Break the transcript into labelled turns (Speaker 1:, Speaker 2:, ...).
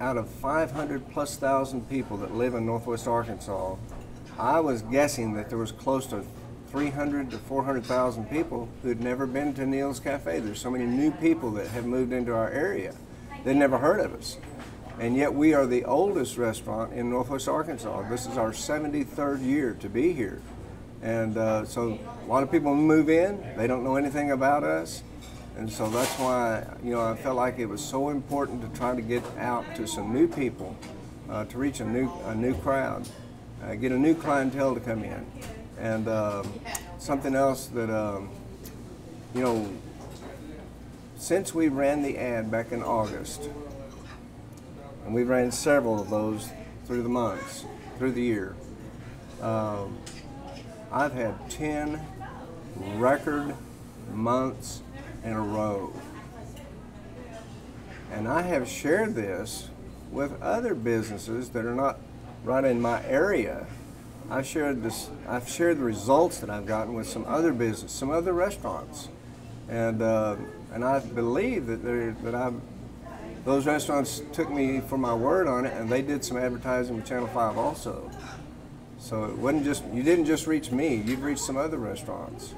Speaker 1: out of 500 plus thousand people that live in Northwest Arkansas, I was guessing that there was close to 300 to 400,000 people who'd never been to Neal's Cafe. There's so many new people that have moved into our area. They'd never heard of us. And yet we are the oldest restaurant in Northwest Arkansas. This is our 73rd year to be here. And uh, so a lot of people move in, they don't know anything about us. And so that's why, you know, I felt like it was so important to try to get out to some new people, uh, to reach a new, a new crowd, uh, get a new clientele to come in. And um, something else that, um, you know, since we ran the ad back in August, and we ran several of those through the months, through the year, um, I've had 10 record months in a row. And I have shared this with other businesses that are not right in my area. I've shared this. I've shared the results that I've gotten with some other business, some other restaurants, and uh, and I believe that that I those restaurants took me for my word on it, and they did some advertising with Channel Five also. So it wasn't just you didn't just reach me; you've reached some other restaurants.